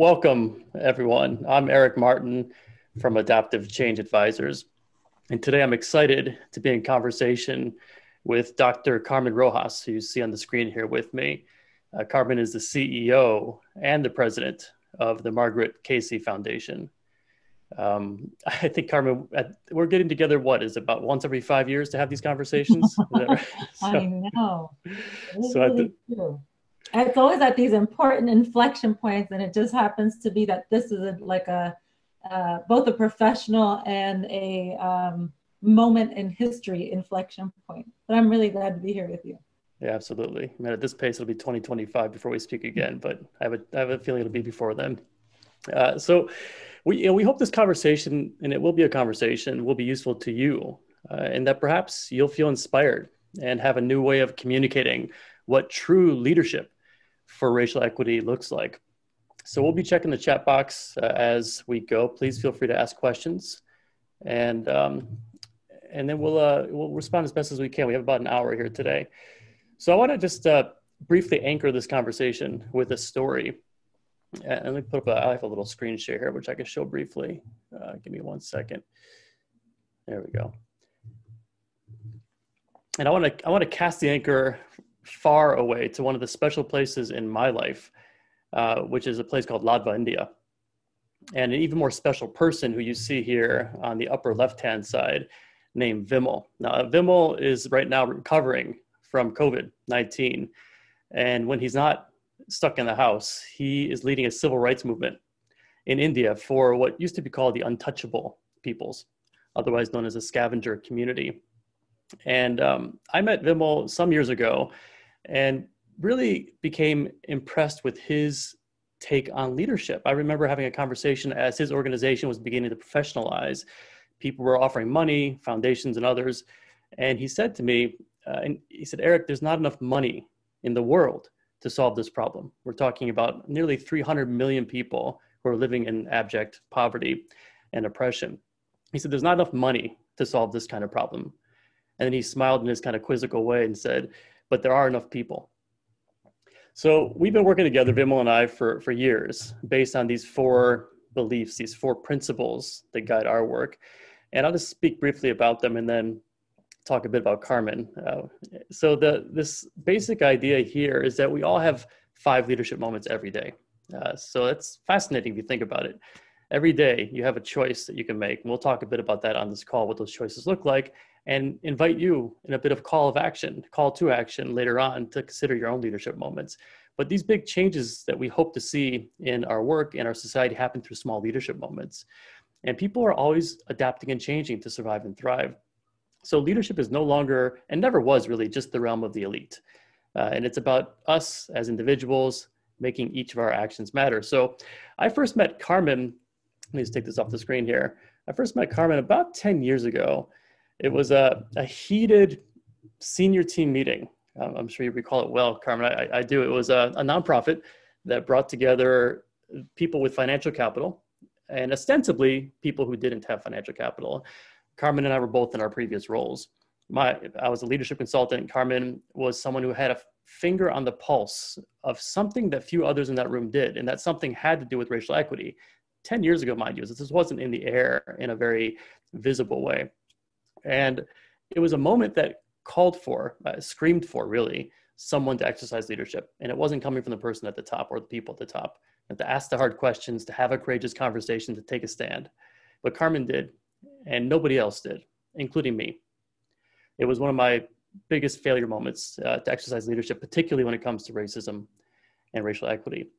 welcome everyone. I'm Eric Martin from Adaptive Change Advisors. And today I'm excited to be in conversation with Dr. Carmen Rojas, who you see on the screen here with me. Uh, Carmen is the CEO and the president of the Marguerite Casey Foundation. Um, I think Carmen, we're getting together. What is it, about once every five years to have these conversations? Right? so, I know. so really true it's always at these important inflection points and it just happens to be that this is a, like a uh, both a professional and a um, moment in history inflection point. But i'm really glad to be here with you. Yeah absolutely. I mean, at this pace it'll be 2025 before we speak again but i have a, I have a feeling it'll be before then. Uh, so we, you know, we hope this conversation and it will be a conversation will be useful to you uh, and that perhaps you'll feel inspired and have a new way of communicating what true leadership for racial equity looks like. So we'll be checking the chat box uh, as we go. Please feel free to ask questions, and um, and then we'll uh, we'll respond as best as we can. We have about an hour here today, so I want to just uh, briefly anchor this conversation with a story. And let me put up a, I have a little screen share here, which I can show briefly. Uh, give me one second. There we go. And I want to I want to cast the anchor far away to one of the special places in my life, uh, which is a place called Ladva, India. And an even more special person who you see here on the upper left hand side named Vimal. Now, Vimal is right now recovering from COVID 19. And when he's not stuck in the house, he is leading a civil rights movement in India for what used to be called the untouchable peoples, otherwise known as a scavenger community. And um, I met Vimal some years ago and really became impressed with his take on leadership. I remember having a conversation as his organization was beginning to professionalize. People were offering money, foundations, and others. And he said to me, uh, and he said, Eric, there's not enough money in the world to solve this problem. We're talking about nearly 300 million people who are living in abject poverty and oppression. He said, There's not enough money to solve this kind of problem. And then he smiled in his kind of quizzical way and said, but there are enough people. So we've been working together, Vimal and I, for, for years based on these four beliefs, these four principles that guide our work. And I'll just speak briefly about them and then talk a bit about Carmen. Uh, so the this basic idea here is that we all have five leadership moments every day. Uh, so it's fascinating if you think about it. Every day you have a choice that you can make. And we'll talk a bit about that on this call, what those choices look like and invite you in a bit of call of action, call to action later on to consider your own leadership moments. But these big changes that we hope to see in our work and our society happen through small leadership moments. And people are always adapting and changing to survive and thrive. So leadership is no longer, and never was really, just the realm of the elite. Uh, and it's about us as individuals making each of our actions matter. So I first met Carmen, let me just take this off the screen here. I first met Carmen about 10 years ago it was a, a heated senior team meeting. Um, I'm sure you recall it well, Carmen. I, I do. It was a, a nonprofit that brought together people with financial capital and ostensibly people who didn't have financial capital. Carmen and I were both in our previous roles. My, I was a leadership consultant. Carmen was someone who had a finger on the pulse of something that few others in that room did, and that something had to do with racial equity. 10 years ago, mind you, this wasn't in the air in a very visible way. And it was a moment that called for, uh, screamed for really, someone to exercise leadership. And it wasn't coming from the person at the top or the people at the top. And to ask the hard questions, to have a courageous conversation, to take a stand. But Carmen did, and nobody else did, including me. It was one of my biggest failure moments uh, to exercise leadership, particularly when it comes to racism and racial equity.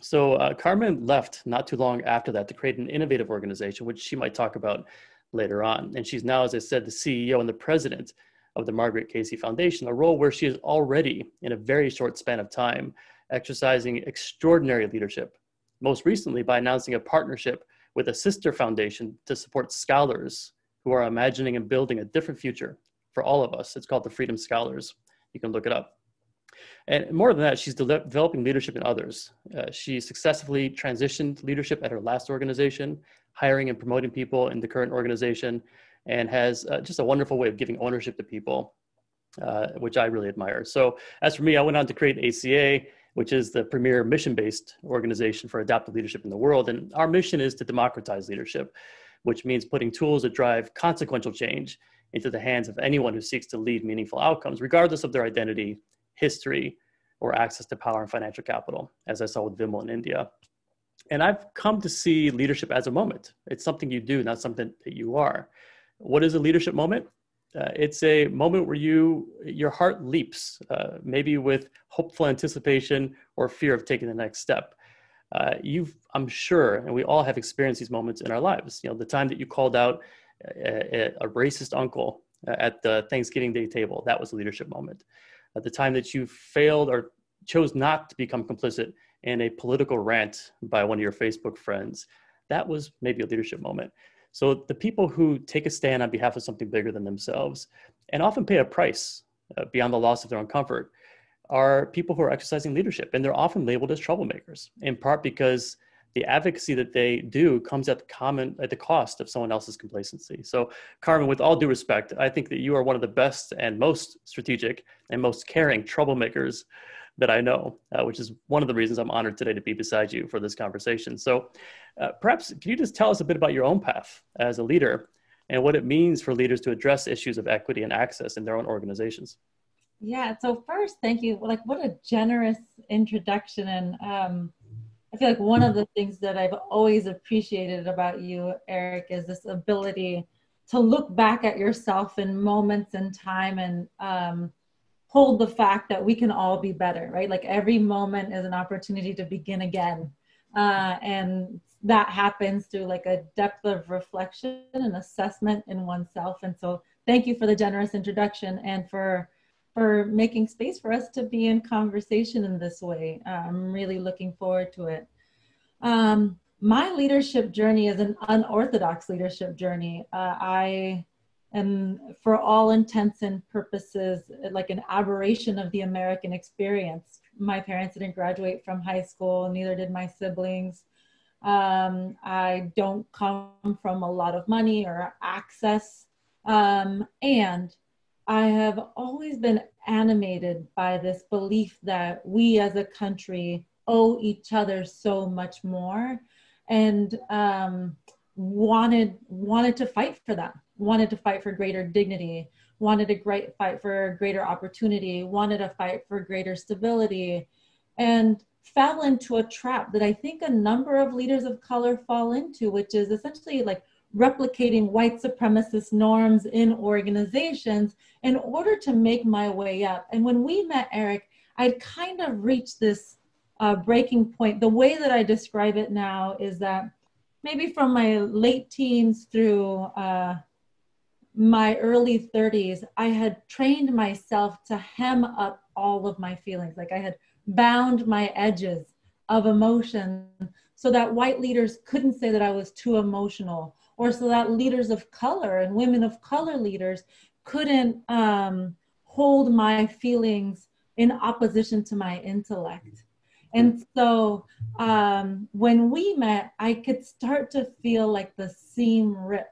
So uh, Carmen left not too long after that to create an innovative organization, which she might talk about later on. And she's now, as I said, the CEO and the president of the Marguerite Casey Foundation, a role where she is already, in a very short span of time, exercising extraordinary leadership. Most recently, by announcing a partnership with a sister foundation to support scholars who are imagining and building a different future for all of us. It's called the Freedom Scholars. You can look it up. And more than that, she's de- developing leadership in others. Uh, she successfully transitioned leadership at her last organization, hiring and promoting people in the current organization, and has uh, just a wonderful way of giving ownership to people, uh, which I really admire. So, as for me, I went on to create ACA, which is the premier mission based organization for adaptive leadership in the world. And our mission is to democratize leadership, which means putting tools that drive consequential change into the hands of anyone who seeks to lead meaningful outcomes, regardless of their identity, history, or access to power and financial capital, as I saw with Vimal in India. And I've come to see leadership as a moment. It's something you do, not something that you are. What is a leadership moment? Uh, it's a moment where you your heart leaps, uh, maybe with hopeful anticipation or fear of taking the next step. Uh, you've, I'm sure, and we all have experienced these moments in our lives. You know, the time that you called out a, a racist uncle at the Thanksgiving Day table, that was a leadership moment. At the time that you failed or chose not to become complicit in a political rant by one of your Facebook friends, that was maybe a leadership moment. So the people who take a stand on behalf of something bigger than themselves and often pay a price uh, beyond the loss of their own comfort are people who are exercising leadership. And they're often labeled as troublemakers, in part because the advocacy that they do comes at the common at the cost of someone else's complacency. So, Carmen, with all due respect, I think that you are one of the best and most strategic and most caring troublemakers that I know, uh, which is one of the reasons I'm honored today to be beside you for this conversation. So, uh, perhaps can you just tell us a bit about your own path as a leader and what it means for leaders to address issues of equity and access in their own organizations? Yeah. So first, thank you. Like, what a generous introduction, and um, I feel like one of the things that I've always appreciated about you, Eric, is this ability to look back at yourself in moments in time and um, hold the fact that we can all be better, right? Like every moment is an opportunity to begin again. Uh, and that happens through like a depth of reflection and assessment in oneself. And so thank you for the generous introduction and for for making space for us to be in conversation in this way. Uh, I'm really looking forward to it. Um, my leadership journey is an unorthodox leadership journey. Uh, I and for all intents and purposes, like an aberration of the American experience. My parents didn't graduate from high school, neither did my siblings. Um, I don't come from a lot of money or access. Um, and I have always been animated by this belief that we as a country owe each other so much more and um, wanted wanted to fight for that wanted to fight for greater dignity, wanted to great fight for greater opportunity, wanted to fight for greater stability, and fell into a trap that I think a number of leaders of color fall into, which is essentially like replicating white supremacist norms in organizations in order to make my way up. And when we met Eric, I'd kind of reached this uh, breaking point. The way that I describe it now is that maybe from my late teens through uh, my early 30s, I had trained myself to hem up all of my feelings. Like I had bound my edges of emotion so that white leaders couldn't say that I was too emotional, or so that leaders of color and women of color leaders couldn't um, hold my feelings in opposition to my intellect. And so um, when we met, I could start to feel like the seam rip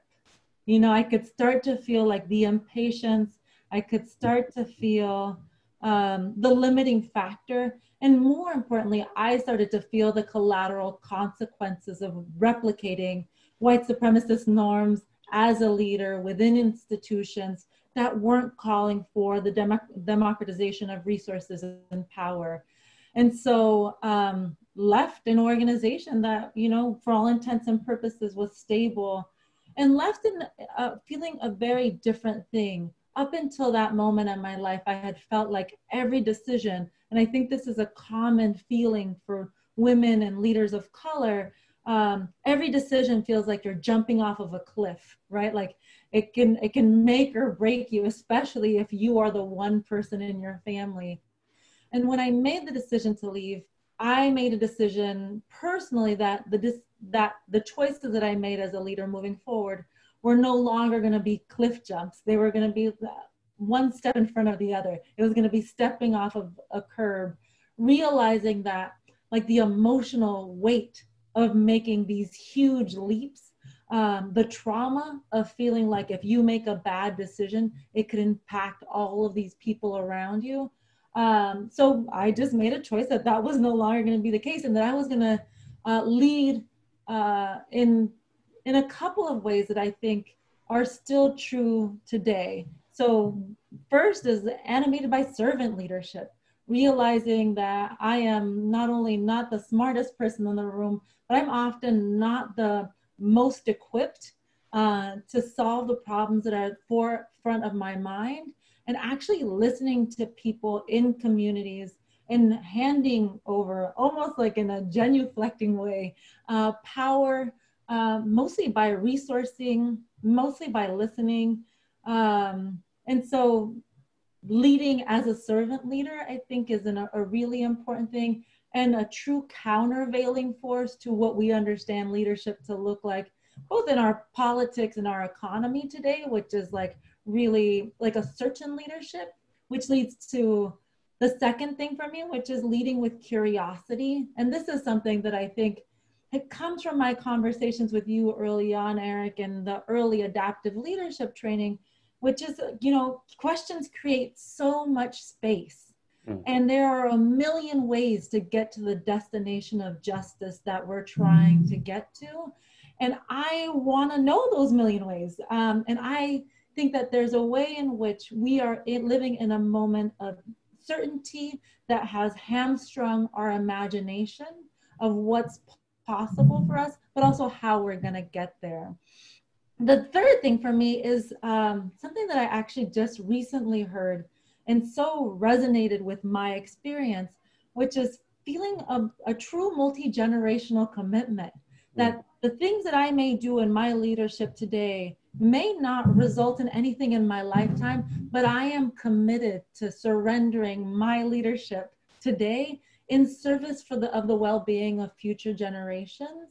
you know, I could start to feel like the impatience. I could start to feel um, the limiting factor. And more importantly, I started to feel the collateral consequences of replicating white supremacist norms as a leader within institutions that weren't calling for the democratization of resources and power. And so um, left an organization that, you know, for all intents and purposes was stable and left in uh, feeling a very different thing. Up until that moment in my life, I had felt like every decision, and I think this is a common feeling for women and leaders of color. Um, every decision feels like you're jumping off of a cliff, right? Like it can it can make or break you, especially if you are the one person in your family. And when I made the decision to leave, I made a decision personally that the that the choices that I made as a leader moving forward were no longer going to be cliff jumps. They were going to be one step in front of the other. It was going to be stepping off of a curb, realizing that like the emotional weight of making these huge leaps, um, the trauma of feeling like if you make a bad decision, it could impact all of these people around you. Um, so I just made a choice that that was no longer going to be the case, and that I was going to uh, lead uh, in in a couple of ways that I think are still true today. So first is animated by servant leadership, realizing that I am not only not the smartest person in the room, but I'm often not the most equipped uh, to solve the problems that are at forefront of my mind and actually listening to people in communities and handing over almost like in a genuflecting way uh, power uh, mostly by resourcing mostly by listening. Um, and so leading as a servant leader i think is an, a really important thing and a true countervailing force to what we understand leadership to look like both in our politics and our economy today which is like really like a certain leadership, which leads to the second thing for me, which is leading with curiosity. And this is something that I think it comes from my conversations with you early on, Eric, and the early adaptive leadership training, which is, you know, questions create so much space. Mm. And there are a million ways to get to the destination of justice that we're trying to get to. And I want to know those million ways. Um, and I think that there's a way in which we are living in a moment of certainty that has hamstrung our imagination of what's possible for us, but also how we're going to get there. The third thing for me is um, something that I actually just recently heard and so resonated with my experience, which is feeling a, a true multi generational commitment that the things that I may do in my leadership today may not result in anything in my lifetime, but I am committed to surrendering my leadership today in service for the of the well-being of future generations.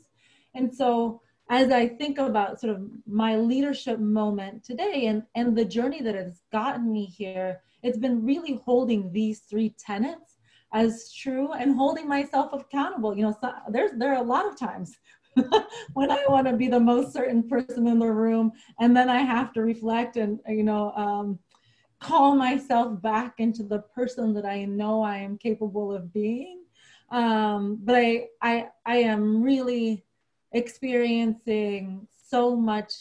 And so as I think about sort of my leadership moment today and, and the journey that has gotten me here, it's been really holding these three tenets as true and holding myself accountable. You know, so there's there are a lot of times when I want to be the most certain person in the room, and then I have to reflect and you know um, call myself back into the person that I know I am capable of being. Um, but I, I, I am really experiencing so much.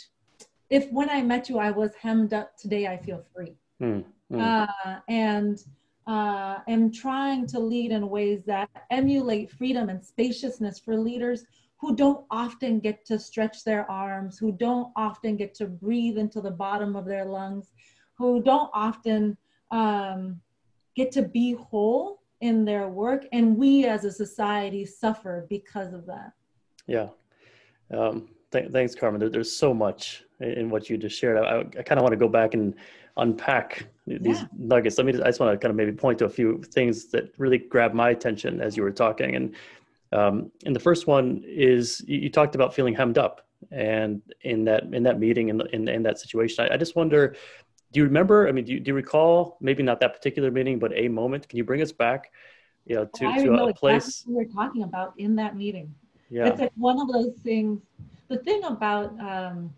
If when I met you, I was hemmed up, today I feel free. Mm, mm. Uh, and uh, am trying to lead in ways that emulate freedom and spaciousness for leaders who don't often get to stretch their arms, who don't often get to breathe into the bottom of their lungs, who don't often um, get to be whole in their work. And we as a society suffer because of that. Yeah. Um, th- thanks, Carmen. There, there's so much in what you just shared. I, I kind of want to go back and unpack these yeah. nuggets. Let me. Just, I just want to kind of maybe point to a few things that really grabbed my attention as you were talking. And um, and the first one is you, you, talked about feeling hemmed up, and in that in that meeting in in, in that situation, I, I, just wonder, do you remember? I mean, do you, do you recall maybe not that particular meeting, but a moment? Can you bring us back, you know, to, to a place we were talking about in that meeting? Yeah, it's like one of those things. The thing about um,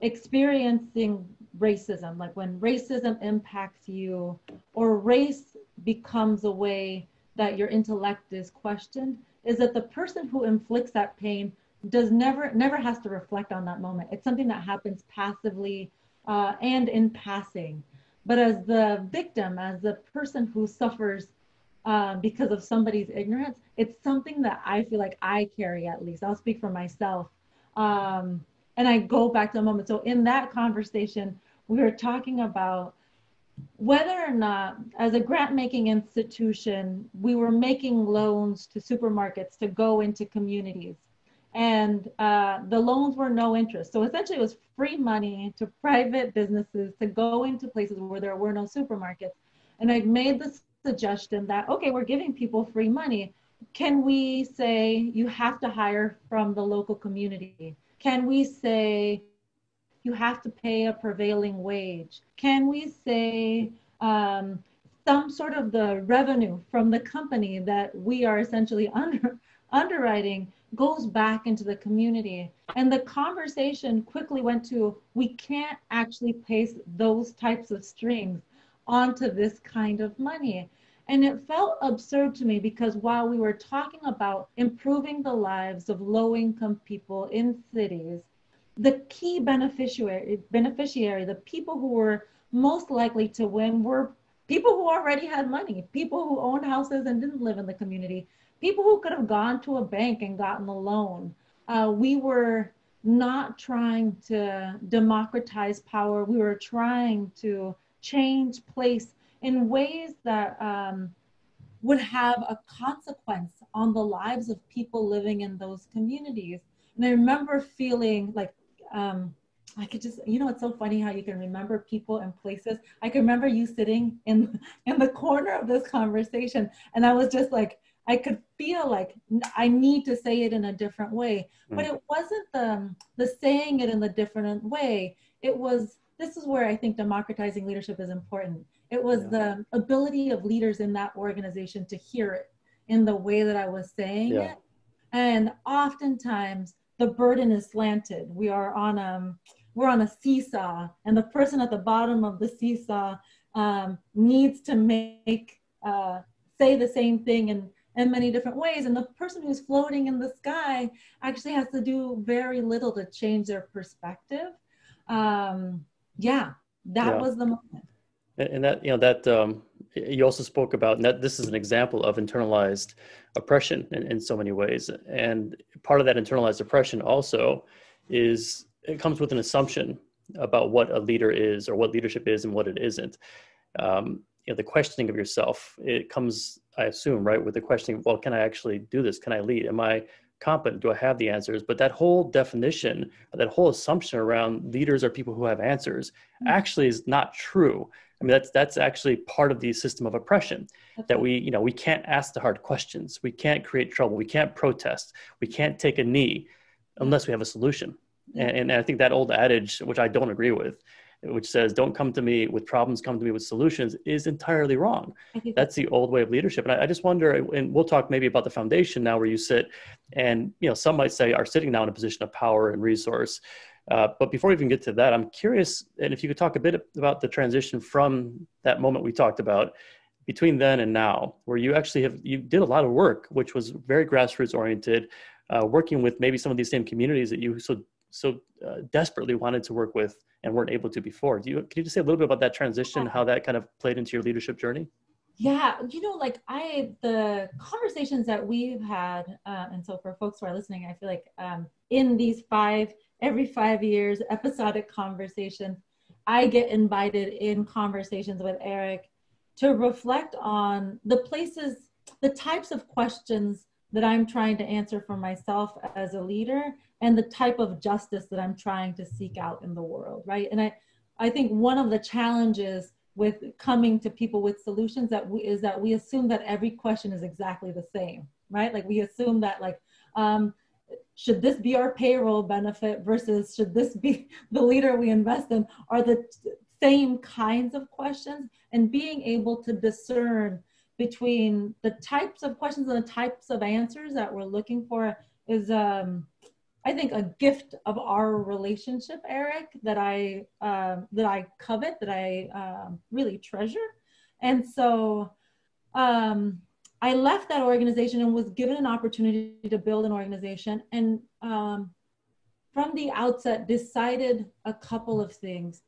experiencing racism, like when racism impacts you, or race becomes a way that your intellect is questioned is that the person who inflicts that pain does never never has to reflect on that moment. It's something that happens passively uh, and in passing. But as the victim as the person who suffers uh, because of somebody's ignorance it's something that i feel like i carry at least. I'll speak for myself. Um, and i go back to the moment. So in that conversation we were talking about whether or not, as a grant making institution, we were making loans to supermarkets to go into communities. And uh, the loans were no interest. So essentially, it was free money to private businesses to go into places where there were no supermarkets. And I made the suggestion that, okay, we're giving people free money. Can we say you have to hire from the local community? Can we say you have to pay a prevailing wage? Can we say um, some sort of the revenue from the company that we are essentially under, underwriting goes back into the community? And the conversation quickly went to we can't actually place those types of strings onto this kind of money. And it felt absurd to me because while we were talking about improving the lives of low income people in cities, the key beneficiary, beneficiary, the people who were most likely to win were people who already had money, people who owned houses and didn't live in the community, people who could have gone to a bank and gotten a loan. Uh, we were not trying to democratize power. We were trying to change place in ways that um, would have a consequence on the lives of people living in those communities. And I remember feeling like um, I could just, you know, it's so funny how you can remember people and places. I can remember you sitting in in the corner of this conversation, and I was just like, I could feel like I need to say it in a different way. Mm. But it wasn't the the saying it in the different way. It was this is where I think democratizing leadership is important. It was yeah. the ability of leaders in that organization to hear it in the way that I was saying yeah. it. And oftentimes the burden is slanted. We are on a we're on a seesaw, and the person at the bottom of the seesaw um, needs to make uh, say the same thing in, in many different ways. And the person who's floating in the sky actually has to do very little to change their perspective. Um, yeah, that yeah. was the moment. And that, you know, that um, you also spoke about, and that this is an example of internalized oppression in, in so many ways. And part of that internalized oppression also is it comes with an assumption about what a leader is or what leadership is and what it isn't. Um, you know, the questioning of yourself, it comes I assume, right, with the questioning, well, can I actually do this? Can I lead? Am I competent? Do I have the answers? But that whole definition, that whole assumption around leaders are people who have answers mm-hmm. actually is not true. I mean, that's that's actually part of the system of oppression that we, you know, we can't ask the hard questions. We can't create trouble. We can't protest. We can't take a knee unless we have a solution. And, and I think that old adage, which I don't agree with, which says don't come to me with problems come to me with solutions is entirely wrong that's the old way of leadership and I, I, just wonder and we'll talk maybe about the foundation now where you sit and you know some might say are sitting now in a position of power and resource uh, but before we even get to that i'm curious and if you could talk a bit about the transition from that moment we talked about between then and now where you actually have you did a lot of work which was very grassroots oriented uh, working with maybe some of these same communities that you so so uh, desperately wanted to work with and weren't able to before. Do you can you just say a little bit about that transition, how that kind of played into your leadership journey? Yeah, you know, like I the conversations that we've had, uh, and so for folks who are listening, I feel like um, in these five every five years episodic conversations, I get invited in conversations with Eric to reflect on the places, the types of questions that I'm trying to answer for myself as a leader and the type of justice that I'm trying to seek out in the world, right? And I, I think one of the challenges with coming to people with solutions that we, is that we assume that every question is exactly the same, right? Like we assume that like, um, should this be our payroll benefit versus should this be the leader we invest in are the same kinds of questions. And being able to discern between the types of questions and the types of answers that we're looking for is um, I think a gift of our relationship, Eric, that I um, that I covet, that I um, really treasure, and so um, I left that organization and was given an opportunity to build an organization, and um, from the outset decided a couple of things.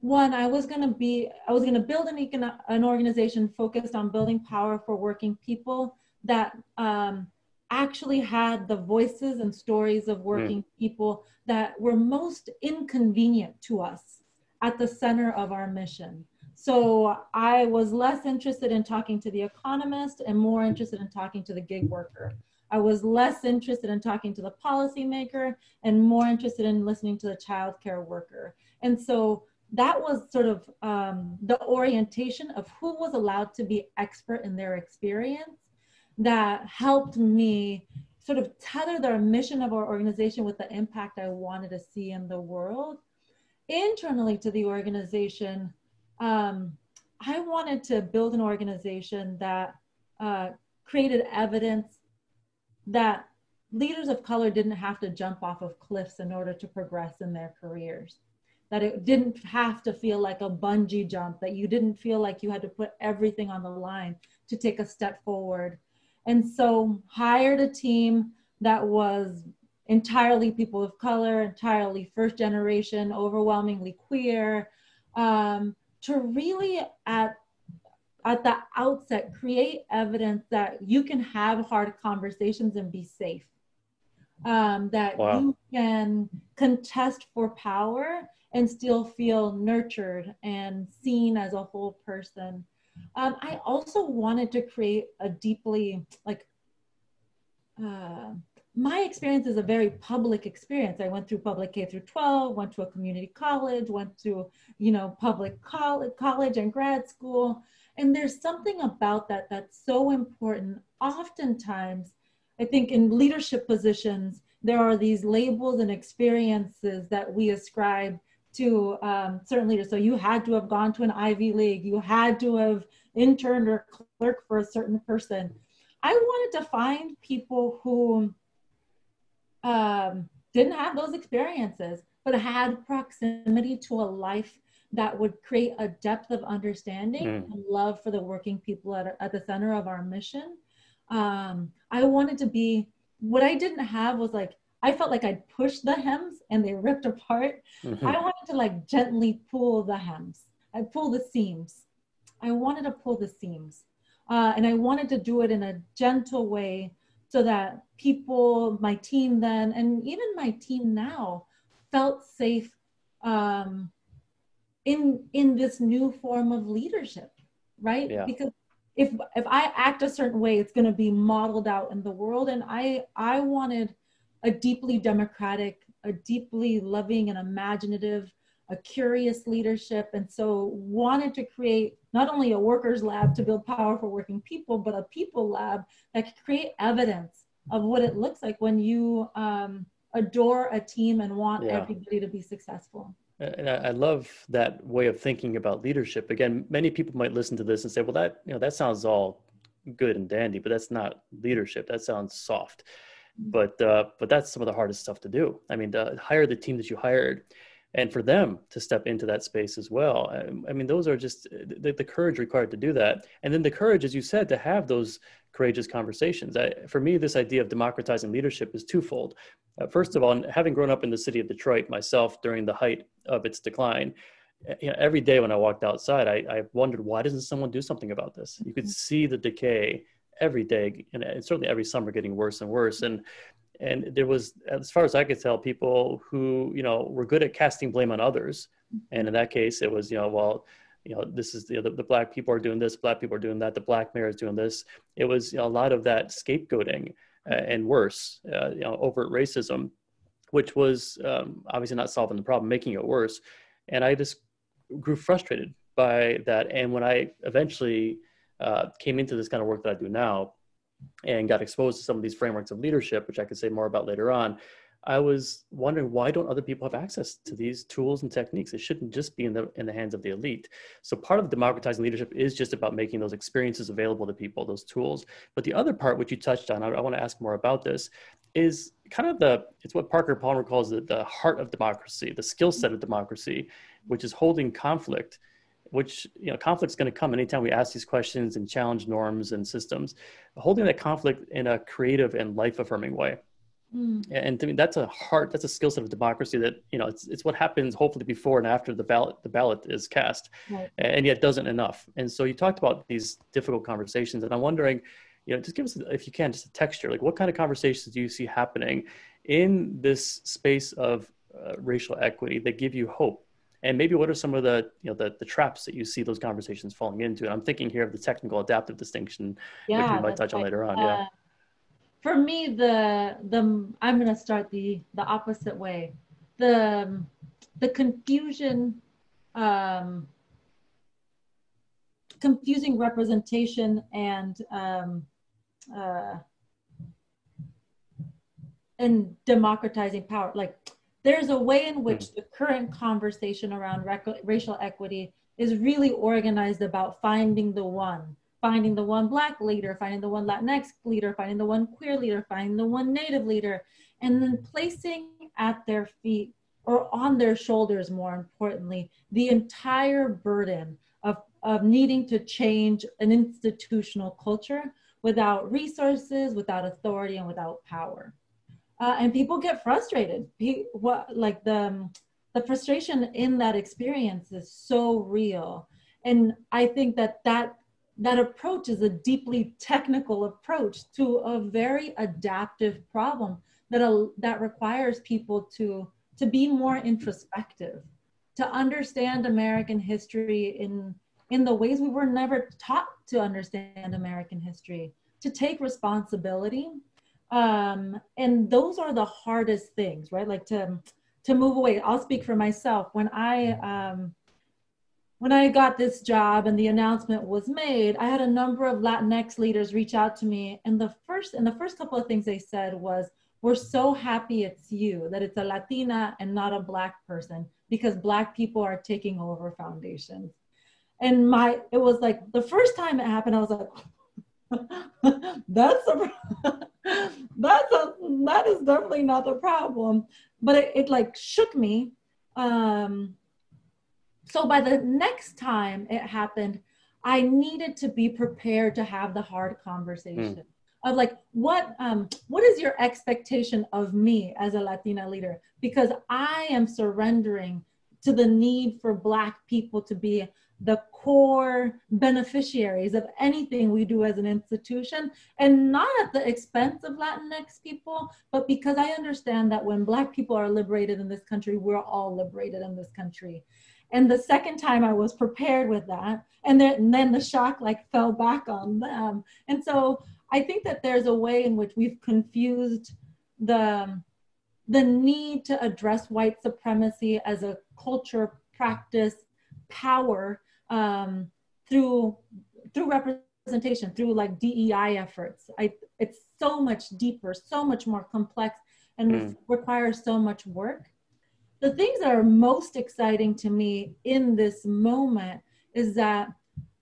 One, I was going to be, I was going to build an, econ- an organization focused on building power for working people that um, actually had the voices and stories of working mm. people that were most inconvenient to us at the center of our mission. So I was less interested in talking to the economist and more interested in talking to the gig worker. I was less interested in talking to the policymaker and more interested in listening to the childcare worker. And so that was sort of um, the orientation of who was allowed to be expert in their experience that helped me sort of tether the mission of our organization with the impact I wanted to see in the world. Internally to the organization, um, I wanted to build an organization that uh, created evidence that leaders of color didn't have to jump off of cliffs in order to progress in their careers. That it didn't have to feel like a bungee jump, that you didn't feel like you had to put everything on the line to take a step forward. And so hired a team that was entirely people of color, entirely first generation, overwhelmingly queer, um, to really at at the outset create evidence that you can have hard conversations and be safe. Um, that wow. you can contest for power and still feel nurtured and seen as a whole person. Um, I also wanted to create a deeply like uh, my experience is a very public experience. I went through public K through 12, went to a community college, went to, you know, public college, college and grad school. And there's something about that that's so important. Oftentimes, I think in leadership positions, there are these labels and experiences that we ascribe to um, certain leaders. So you had to have gone to an Ivy League, you had to have interned or clerked for a certain person. I wanted to find people who um, didn't have those experiences, but had proximity to a life that would create a depth of understanding mm. and love for the working people at, at the center of our mission. Um, I wanted to be, what I didn't have was like, I felt like I'd push the hems and they ripped apart. Mm-hmm. I wanted to like gently pull the hems. I pull the seams. I wanted to pull the seams. Uh, and I wanted to do it in a gentle way so that people, my team then, and even my team now, felt safe um, in in this new form of leadership, right? Yeah. Because if if I act a certain way, it's going to be modeled out in the world, and I I wanted a deeply democratic, a deeply loving and imaginative, a curious leadership, and so wanted to create not only a workers lab to build power for working people, but a people lab that could create evidence of what it looks like when you um, adore a team and want yeah. everybody to be successful. And I love that way of thinking about leadership. Again, many people might listen to this and say, "Well, that you know that sounds all good and dandy, but that's not leadership. That sounds soft." Mm-hmm. But uh, but that's some of the hardest stuff to do. I mean, to hire the team that you hired and for them to step into that space as well. I mean those are just the, the, courage required to do that. And then the courage as you said to have those courageous conversations. I, for me this idea of democratizing leadership is twofold. Uh, first of all having grown up in the city of detroit myself during the height of its decline you know, every day when i walked outside I, I wondered why doesn't someone do something about this? You could mm-hmm. see the decay every day and certainly every summer getting worse and worse. And and there was as far as i could tell people who you know were good at casting blame on others. And in that case it was you know well you know this is the, the, the black people are doing this black people are doing that the black mayor is doing this. It was you know, a lot of that scapegoating uh, and worse uh, you know overt racism which was um, obviously not solving the problem making it worse. And i just grew frustrated by that. And when i eventually uh, came into this kind of work that i do now and got exposed to some of these frameworks of leadership, which I could say more about later on, I was wondering why don't other people have access to these tools and techniques? It shouldn't just be in the in the hands of the elite. So part of democratizing leadership is just about making those experiences available to people, those tools. But the other part, which you touched on, I, I want to ask more about this, is kind of the it's what Parker Palmer calls the, the heart of democracy, the skill set of democracy, which is holding conflict which you know conflict's going to come anytime we ask these questions and challenge norms and systems holding that conflict in a creative and life affirming way mm. and to me that's a heart that's a skill set of democracy that you know it's, it's what happens hopefully before and after the ballot the ballot is cast right. and yet doesn't enough and so you talked about these difficult conversations and i'm wondering you know just give us if you can just a texture like what kind of conversations do you see happening in this space of uh, racial equity that give you hope and maybe what are some of the you know the, the traps that you see those conversations falling into? And i'm thinking here of the technical adaptive distinction yeah, which we might touch on later on uh, yeah. for me the the i'm going to start the the opposite way. The the confusion um confusing representation and um uh and democratizing power like there's a way in which hmm. the current conversation around rec- racial equity is really organized about finding the one finding the one black leader finding the one latinx leader finding the one queer leader finding the one native leader and then placing at their feet or on their shoulders more importantly the entire burden of, of needing to change an institutional culture without resources, without authority, and without power. Uh, and people get frustrated. Pe- what, like the, the frustration in that experience is so real. And I think that that that approach is a deeply technical approach to a very adaptive problem that, a, that requires people to, to be more introspective, to understand American history in, in the ways we were never taught to understand American history, to take responsibility. Um, and those are the hardest things, right? Like to, to move away. I'll speak for myself. When I, um, when I got this job and the announcement was made, I had a number of Latinx leaders reach out to me. And the first and the first couple of things they said was, we're so happy it's you, that it's a Latina and not a black person, because black people are taking over foundations. And my it was like the first time it happened, I was like, that's a that's a that is definitely not the problem. But it, it like shook me. Um so by the next time it happened, I needed to be prepared to have the hard conversation mm. of like, what um, what is your expectation of me as a Latina leader? Because I am surrendering to the need for Black people to be the core beneficiaries of anything we do as an institution and not at the expense of Latinx people, but because I understand that when Black people are liberated in this country, we're all liberated in this country. And the second time I was prepared with that. And then, and then the shock like fell back on them. And so I think that there's a way in which we've confused the, the need to address white supremacy as a culture, practice, power um, through, through representation, through like DEI efforts. I, it's so much deeper, so much more complex, and mm. requires so much work the things that are most exciting to me in this moment is that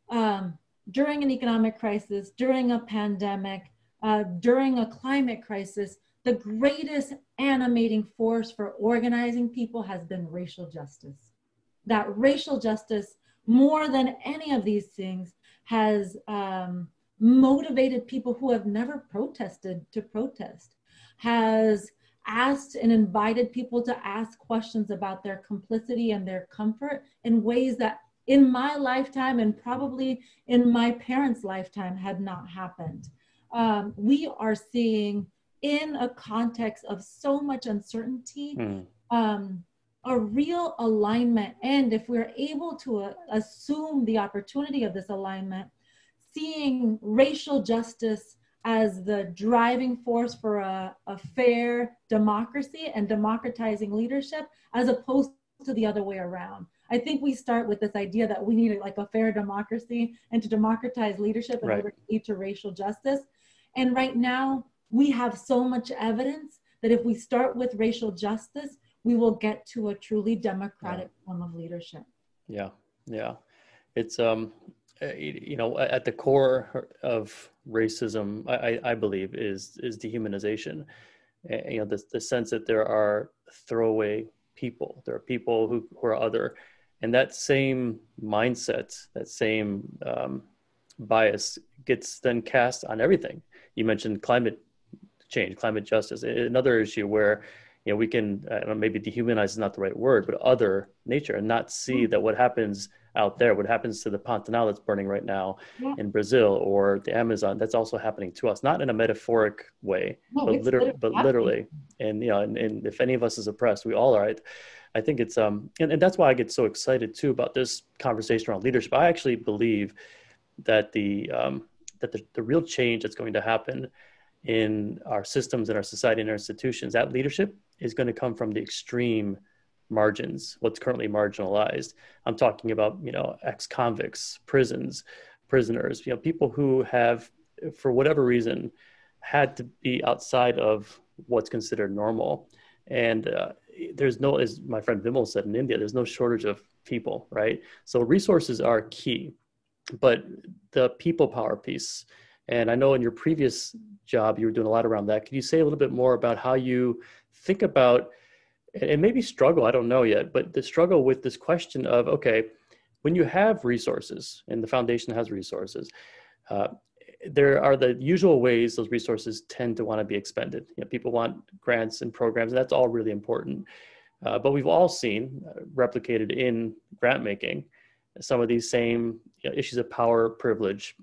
um, during an economic crisis, during a pandemic, uh, during a climate crisis, the greatest animating force for organizing people has been racial justice. That racial justice, more than any of these things, has um, motivated people who have never protested to protest, has asked and invited people to ask questions about their complicity and their comfort in ways that in my lifetime and probably in my parents' lifetime had not happened. Um, we are seeing in a context of so much uncertainty mm. um, a real alignment and if we're able to uh, assume the opportunity of this alignment seeing racial justice as the driving force for a, a fair democracy and democratizing leadership as opposed to the other way around. I think we start with this idea that we need like a fair democracy and to democratize leadership in right. order to lead to racial justice. And right now, we have so much evidence that if we start with racial justice, we will get to a truly democratic yeah. form of leadership. Yeah, yeah. It's um uh, you know, at the core of racism, I, I believe, is is dehumanization. You know, the, the sense that there are throwaway people, there are people who, who are other, and that same mindset, that same um, bias, gets then cast on everything. You mentioned climate change, climate justice, another issue where you know we can know, maybe dehumanize is not the right word, but other nature, and not see hmm. that what happens out there. What happens to the Pantanal that's burning right now yeah. in Brazil or the Amazon, that's also happening to us, not in a metaphoric way, no, but, liter- but literally. And, you know, and, and, if any of us is oppressed, we all are. I, I think it's, um, and, and that's why I get so excited too about this conversation around leadership. I actually believe that the, um, that the, the real change that's going to happen in our systems and our society and our institutions, that leadership is going to come from the extreme margins, what's currently marginalized. I'm talking about, you know, ex-convicts, prisons, prisoners, you know, people who have, for whatever reason, had to be outside of what's considered normal. And uh, there's no, as my friend Vimal said in India, there's no shortage of people, right? So resources are key, but the people power piece. And I know in your previous job, you were doing a lot around that. Can you say a little bit more about how you think about and maybe struggle i don't know yet but the struggle with this question of okay when you have resources, and the foundation has resources, uh, there are the usual ways those resources tend to want to be expended. You know, people want grants and programs, and that's all really important. Uh, but we've all seen uh, replicated in grant making some of these same you know, issues of power, privilege,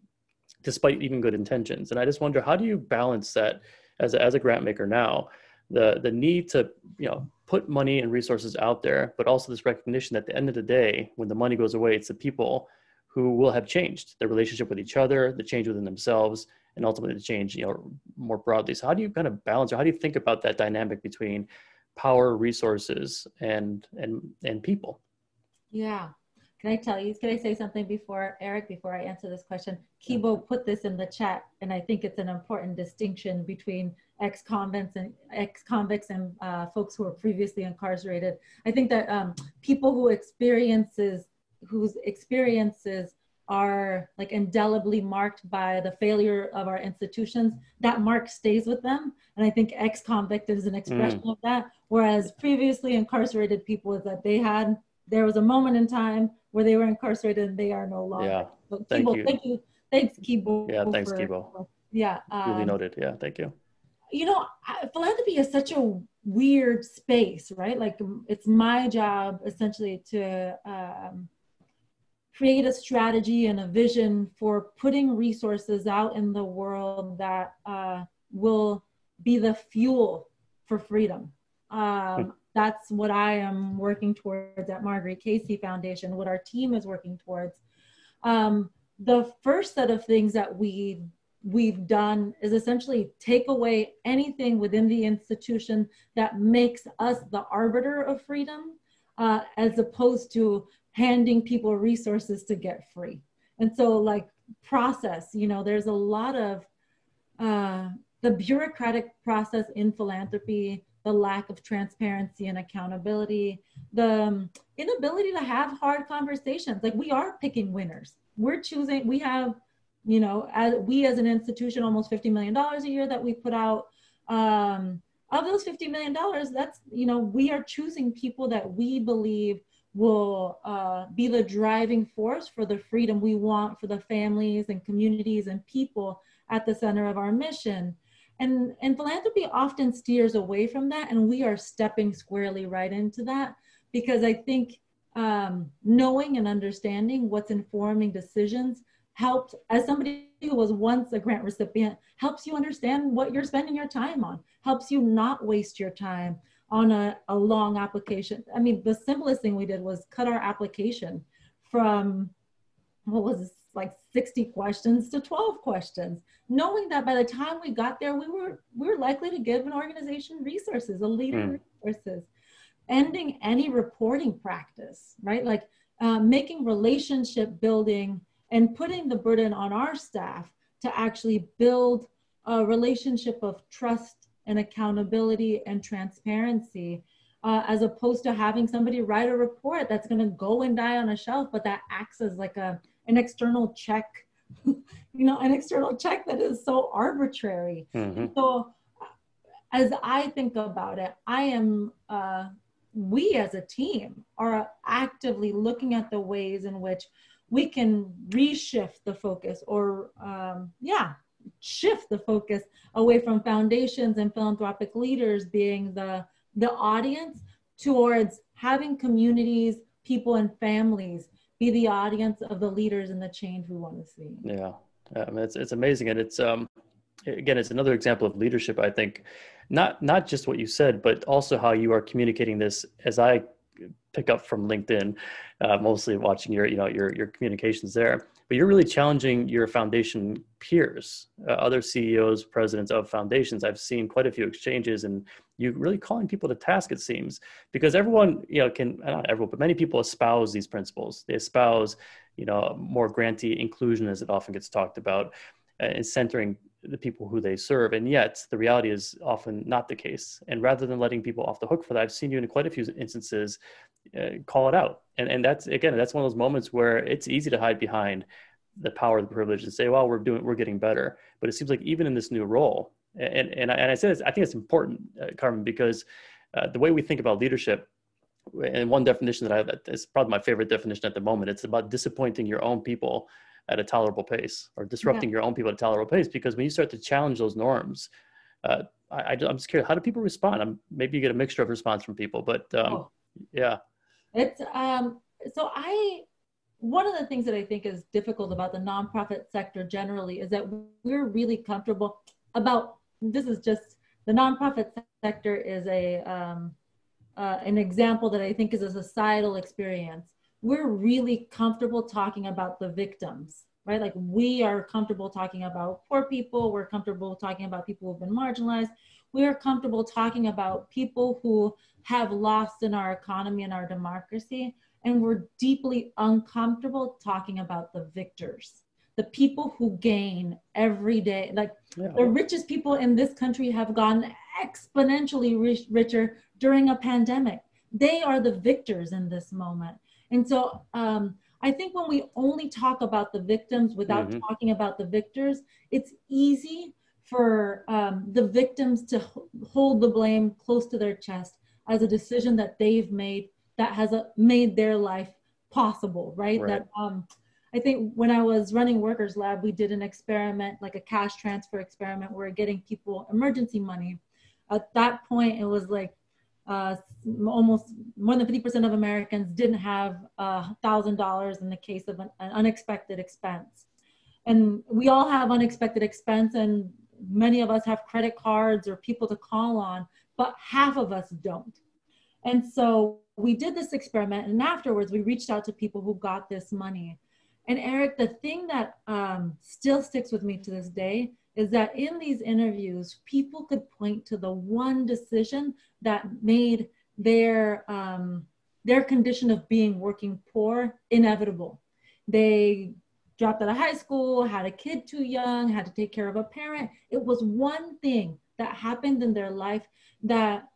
despite even good intentions. And I just wonder, how do you balance that as a, as a grant maker now? The the need to you know put money and resources out there, but also this recognition that at the end of the day, when the money goes away, it's the people who will have changed their relationship with each other, the change within themselves, and ultimately the change you know more broadly. So how do you kind of balance, or how do you think about that dynamic between power, resources, and and and people? Yeah, can I tell you, can I say something before, Eric, before I answer this question? Kibo put this in the chat, and I think it's an important distinction between ex-convicts and ex-convicts and uh, folks who were previously incarcerated. I think that um, people who experiences, whose experiences are like indelibly marked by the failure of our institutions, that mark stays with them. And I think ex-convict is an expression mm. of that. Whereas previously incarcerated people is that they had, there was a moment in time where they were incarcerated and they are no longer. Yeah. So, thank Kibo, you. Thank you. Thanks, Kibo. Yeah, thanks, for, Kibo. Yeah. Um, really noted. Yeah, thank you. You know, philanthropy is such a weird space, right? Like, it's my job essentially to um, create a strategy and a vision for putting resources out in the world that uh, will be the fuel for freedom. Um, that's what I am working towards at Marguerite Casey Foundation, what our team is working towards. Um, the first set of things that we we've done is essentially take away anything within the institution that makes us the arbiter of freedom, uh, as opposed to handing people resources to get free. And so, like process, you know, there's a lot of uh, the bureaucratic process in philanthropy the lack of transparency and accountability, the um, inability to have hard conversations. Like we are picking winners. We're choosing, we have, you know, as we as an institution, almost $50 million a year that we put out. Um, of those $50 million, that's, you know, we are choosing people that we believe will uh, be the driving force for the freedom we want for the families and communities and people at the center of our mission. And, and philanthropy often steers away from that, and we are stepping squarely right into that because I think um, knowing and understanding what's informing decisions helps, as somebody who was once a grant recipient, helps you understand what you're spending your time on, helps you not waste your time on a, a long application. I mean, the simplest thing we did was cut our application from what was like 60 questions to 12 questions knowing that by the time we got there we were we were likely to give an organization resources a leader mm. resources ending any reporting practice right like uh, making relationship building and putting the burden on our staff to actually build a relationship of trust and accountability and transparency uh, as opposed to having somebody write a report that's going to go and die on a shelf but that acts as like a an external check, you know, an external check that is so arbitrary. Mm-hmm. So, as I think about it, I am, uh, we as a team are actively looking at the ways in which we can reshift the focus or, um, yeah, shift the focus away from foundations and philanthropic leaders being the the audience towards having communities people and families be the audience of the leaders and the change we want to see. Yeah, I mean, it's it's amazing, and it's um, again, it's another example of leadership. I think, not not just what you said, but also how you are communicating this. As I pick up from LinkedIn, uh, mostly watching your you know your your communications there but you're really challenging your foundation peers, uh, other CEOs, presidents of foundations. I've seen quite a few exchanges, and you really calling people to task. It seems because everyone, you know, can not everyone, but many people espouse these principles. They espouse, you know, more grantee inclusion, as it often gets talked about, uh, and centering the people who they serve. And yet, the reality is often not the case. And rather than letting people off the hook for that, I've seen you in quite a few instances uh, call it out. And and that's again, that's one of those moments where it's easy to hide behind the power of the privilege and say, well, we're doing, we're getting better. But it seems like even in this new role, and and I, and I say this, I think it's important, uh, Carmen, because uh, the way we think about leadership and one definition that I that is probably my favorite definition at the moment. It's about disappointing your own people at a tolerable pace, or disrupting yeah. your own people at a tolerable pace. Because when you start to challenge those norms, uh, I, am just curious, how do people respond? I'm, maybe you get a mixture of response from people, but um, oh. yeah. It's um, so I one of the things that I think is difficult about the nonprofit sector generally is that we're really comfortable about this is just the nonprofit sector is a um, uh, an example that I think is a societal experience. We're really comfortable talking about the victims, right? Like we are comfortable talking about poor people. We're comfortable talking about people who've been marginalized. We are comfortable talking about people who have lost in our economy and our democracy and we're deeply uncomfortable talking about the victors the people who gain every day like yeah. the richest people in this country have gotten exponentially rich, richer during a pandemic they are the victors in this moment and so um, i think when we only talk about the victims without mm-hmm. talking about the victors it's easy for um, the victims to hold the blame close to their chest as a decision that they've made that has a, made their life possible, right? right? That um, I think when I was running Workers Lab, we did an experiment, like a cash transfer experiment, where we're getting people emergency money. At that point, it was like uh, almost more than 50% of Americans didn't have a thousand dollars in the case of an, an unexpected expense. And we all have unexpected expense, and many of us have credit cards or people to call on, but half of us don't. And so we did this experiment, and afterwards, we reached out to people who got this money. And Eric, the thing that um, still sticks with me to this day is that in these interviews, people could point to the one decision that made their um, their condition of being working poor inevitable. They dropped out of high school, had a kid too young, had to take care of a parent. It was one thing that happened in their life that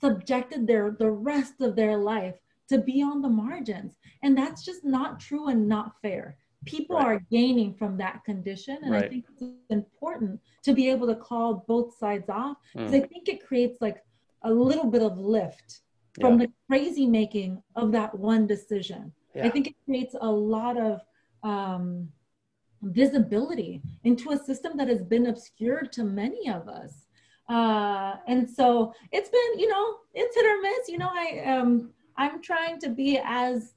subjected their the rest of their life to be on the margins and that's just not true and not fair people right. are gaining from that condition and right. i think it's important to be able to call both sides off because mm. i think it creates like a little bit of lift from yeah. the crazy making of that one decision yeah. i think it creates a lot of um, visibility into a system that has been obscured to many of us uh, and so it's been you know it's hit or miss you know i um i'm trying to be as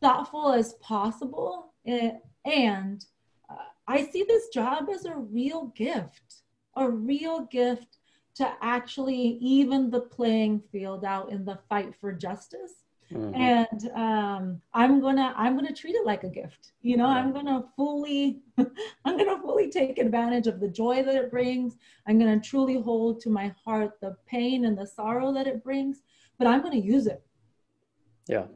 thoughtful as possible eh, and uh, i see this job as a real gift a real gift to actually even the playing field out in the fight for justice Mm-hmm. And um, I'm gonna I'm gonna treat it like a gift. You know, yeah. I'm gonna fully I'm gonna fully take advantage of the joy that it brings. I'm gonna truly hold to my heart the pain and the sorrow that it brings, but I'm gonna use it. Yeah.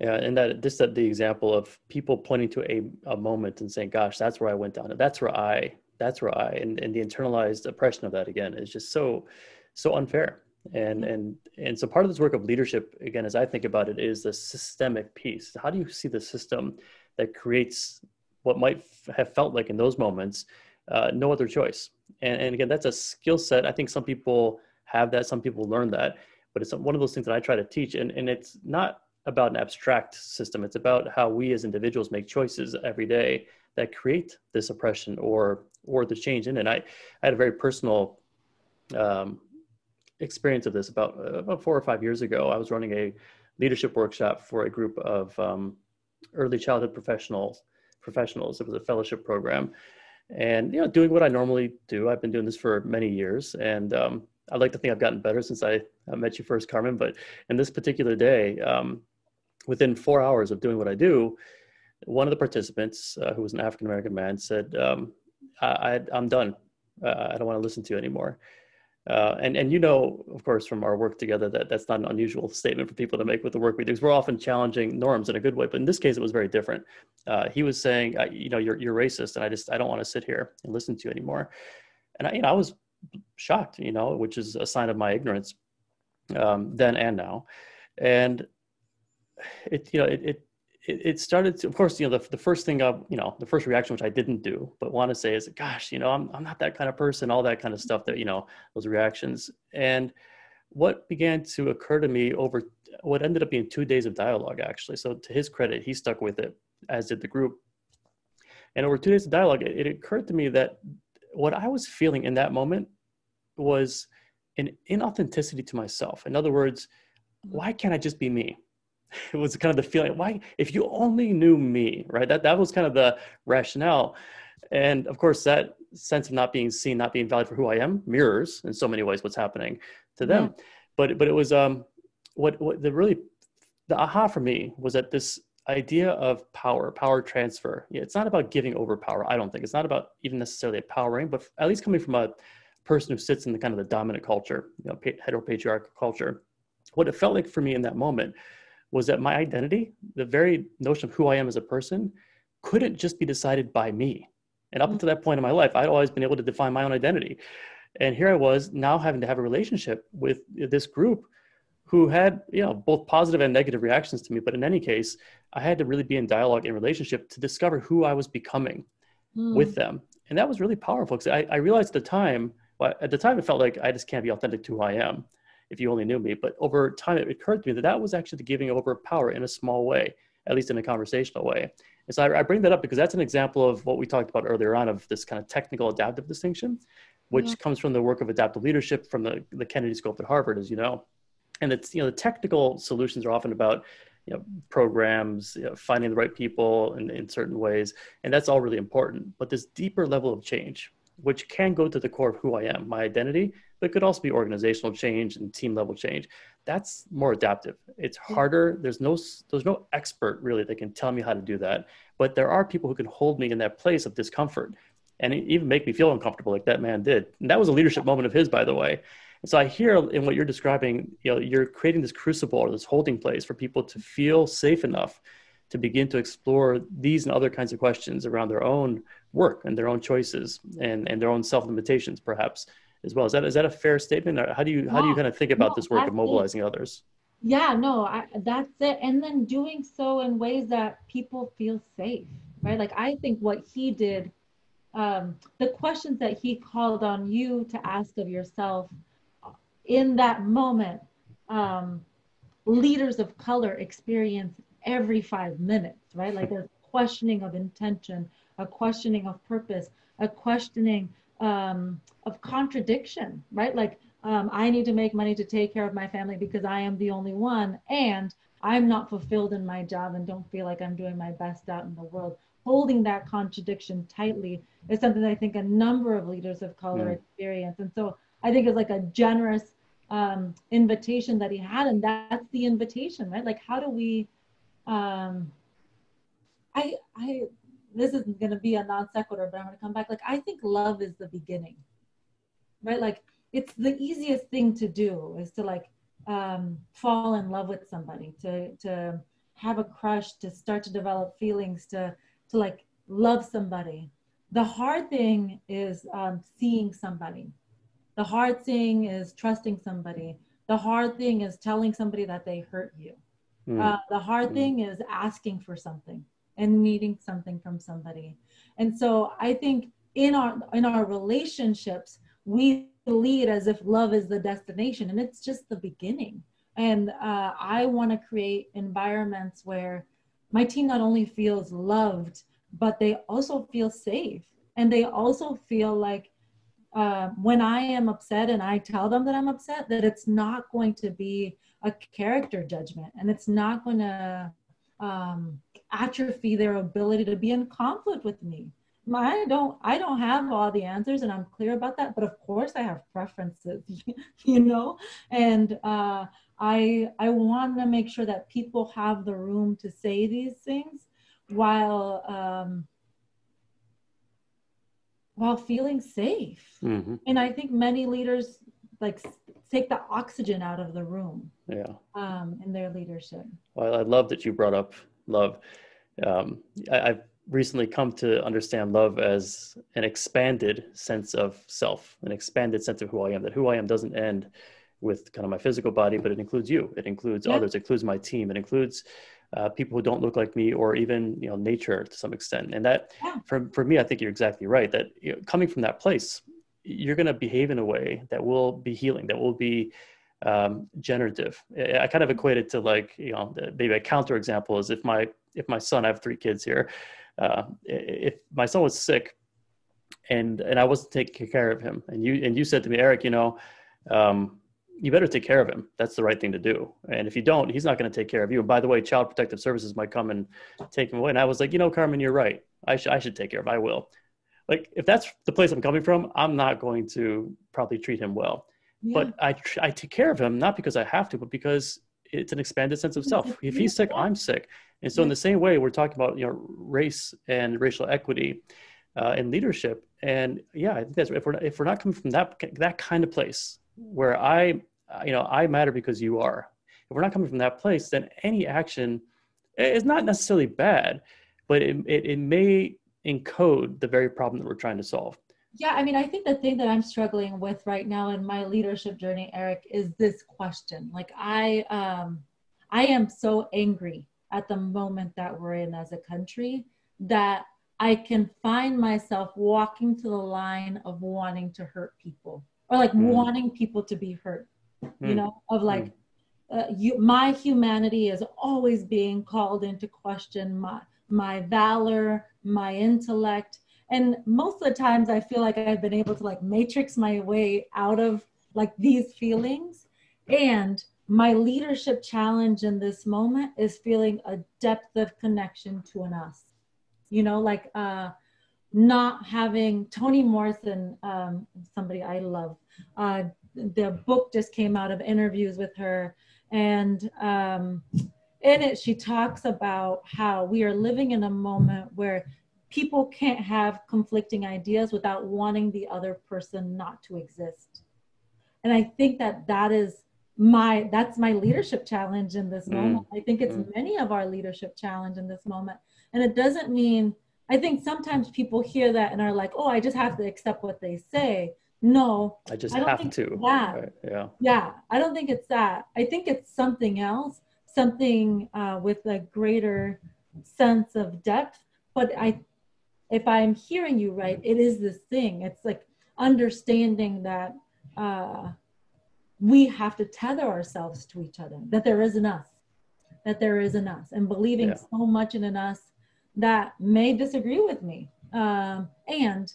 Yeah, and that this that the example of people pointing to a, a moment and saying, "Gosh, that's where I went down. That's where I. That's where I." And and the internalized oppression of that again is just so so unfair and and and so part of this work of leadership again as i think about it is the systemic piece how do you see the system that creates what might f- have felt like in those moments uh, no other choice and, and again that's a skill set i think some people have that some people learn that but it's one of those things that i try to teach and, and it's not about an abstract system it's about how we as individuals make choices every day that create this oppression or or the change in it i, I had a very personal um, experience of this about about four or five years ago. I was running a leadership workshop for a group of um, early childhood professionals. Professionals. It was a fellowship program, and you know, doing what I normally do. I've been doing this for many years, and um, I'd like to think I've gotten better since I, I met you first, Carmen. But in this particular day, um, within four hours of doing what I do, one of the participants, uh, who was an African American man, said, um, I, am done. Uh, I don't want to listen to you anymore." Uh, and and you know, of course, from our work together, that that's not an unusual statement for people to make with the work we do. Because we're often challenging norms in a good way, but in this case, it was very different. Uh, he was saying, you know, you're you're racist, and I just I don't want to sit here and listen to you anymore. And I, you know, I was shocked, you know, which is a sign of my ignorance um, then and now. And it, you know, it, it it, started to, of course, you know, the, the first thing, I, you know, the first reaction, which I didn't do, but want to say is, gosh, you know, I'm, I'm not that kind of person, all that kind of stuff that, you know, those reactions. And what began to occur to me over what ended up being two days of dialogue actually. So to his credit, he stuck with it, as did the group. And over two days of dialogue, it, it occurred to me that what I was feeling in that moment was an inauthenticity to myself. In other words, why can't I just be me? It was kind of the feeling, why, if you only knew me, right? That, that was kind of the rationale. And of course, that sense of not being seen, not being valued for who I am mirrors in so many ways what's happening to them. But, but it was, um, what, what the really, the aha for me was that this idea of power, power transfer, yeah, it's not about giving over power. I don't think it's not about even necessarily empowering, but at least coming from a person who sits in the kind of the dominant culture, you know, heteropatriarchal culture. What it felt like for me in that moment was that my identity, the very notion of who I am as a person, couldn't just be decided by me. And up until that point in my life, I'd always been able to define my own identity. And here I was now having to have a relationship with this group who had, you know, both positive and negative reactions to me. But in any case, I had to really be in dialogue and relationship to discover who I was becoming mm. with them. And that was really powerful because I, I realized at the time, well, at the time it felt like I just can't be authentic to who I am if you only knew me. But over time, it occurred to me that that was actually the giving over power in a small way, at least in a conversational way. And so I, I, bring that up because that's an example of what we talked about earlier on of this kind of technical adaptive distinction, which yeah. comes from the work of adaptive leadership from the, the Kennedy School at Harvard, as you know. And it's, you know, the technical solutions are often about, you know, programs, you know, finding the right people in, in certain ways. And that's all really important. But this deeper level of change, which can go to the core of who I am, my identity, but it could also be organizational change and team level change. That's more adaptive. It's harder. There's no there's no expert really that can tell me how to do that but there are people who can hold me in that place of discomfort and even make me feel uncomfortable like that man did. And that was a leadership moment of his by the way. And so i hear in what you're describing you know you're creating this crucible or this holding place for people to feel safe enough to begin to explore these and other kinds of questions around their own work and their own choices and, and their own self limitations perhaps as well. Is that is that a fair statement? Or how do you how do you kind of think about no, this work of mobilizing others? Yeah, no, I, that's it. And then doing so in ways that people feel safe, right? Like I think what he did, um, the questions that he called on you to ask of yourself in that moment, um, leaders of color experience every five minutes, right? Like a questioning of intention, a questioning of purpose, a questioning um, of contradiction, right? Like um, I need to make money to take care of my family because I am the only one, and I'm not fulfilled in my job and don't feel like I'm doing my best out in the world. Holding that contradiction tightly is something I think a number of leaders of color mm. experience, and so I think it's like a generous um, invitation that he had, and that's the invitation, right? Like, how do we? Um, I I this isn't going to be a non sequitur, but I'm going to come back. Like, I think love is the beginning, right? Like, it's the easiest thing to do is to like um, fall in love with somebody, to to have a crush, to start to develop feelings, to to like love somebody. The hard thing is um, seeing somebody. The hard thing is trusting somebody. The hard thing is telling somebody that they hurt you. Mm. Uh, the hard mm. thing is asking for something and needing something from somebody. And so I think in our in our relationships, we lead as if love is the destination and it's just the beginning. And uh, I want to create environments where my team not only feels loved, but they also feel safe. And they also feel like uh, when I am upset and I tell them that I'm upset, that it's not going to be a character judgment and it's not going to um, atrophy their ability to be in conflict with me. I don't I don't have all the answers and I'm clear about that, but of course I have preferences, you know, and uh, I I want to make sure that people have the room to say these things while um, while feeling safe. Mm-hmm. And I think many leaders like take the oxygen out of the room. Yeah. Um, in their leadership. Well, I love that you brought up love. Um, I, have recently come to understand love as an expanded sense of self, an expanded sense of who I am. That who I am doesn't end with kind of my physical body, but it includes you. It includes yeah. others. It includes my team. It includes uh, people who don't look like me, or even you know nature to some extent. And that, yeah. for for me, I think you're exactly right. That you know, coming from that place, you're going to behave in a way that will be healing. That will be um, generative. I kind of equate it to like you know maybe a counter example is if my if my son I have three kids here, uh, if my son was sick, and and I wasn't taking care of him, and you and you said to me, Eric, you know. Um, you better take care of him. That's the right thing to do. And if you don't, he's not going to take care of you. And by the way, Child Protective Services might come and take him away. And I was like, you know, Carmen, you're right. I should I should take care of. Him. I will. Like if that's the place I'm coming from, I'm not going to probably treat him well. Yeah. But I I take care of him not because I have to, but because it's an expanded sense of self. If he's sick, I'm sick. And so in the same way, we're talking about you know race and racial equity uh, and leadership. And yeah, I think that's if we're if we're not coming from that that kind of place where I you know I matter because you are. If we're not coming from that place, then any action is not necessarily bad, but it, it, it may encode the very problem that we're trying to solve. Yeah, I mean, I think the thing that I'm struggling with right now in my leadership journey, Eric, is this question. Like, I, um, I am so angry at the moment that we're in as a country that I can find myself walking to the line of wanting to hurt people or like mm. wanting people to be hurt. Mm. You hmm. know, of like, mm. uh, you, my humanity is always being called into question. My my valor, my intellect. And most of the times I feel like I've been able to like matrix my way out of like these feelings. And my leadership challenge in this moment is feeling a depth of connection to an us. You know, like uh not having Toni Morrison, um, somebody I love. Uh, the book just came out of interviews with her, and um, in it, she talks about how we are living in a moment where people can't have conflicting ideas without wanting the other person not to exist. And I think that that is my that's my leadership challenge in this mm. moment. I think it's mm. many of our leadership challenge in this moment. And it doesn't mean I think sometimes people hear that and are like, "Oh, I just have to accept what they say." No, I just I have to. That. Right. Yeah. Yeah, I don't think it's that. I think it's something else something uh, with a greater sense of depth. But I, if I'm hearing you right, it is this thing. It's like understanding that uh, we have to tether ourselves to each other. That there is an us. That there is an us, and believing yeah. so much in an us that may disagree with me. Um, and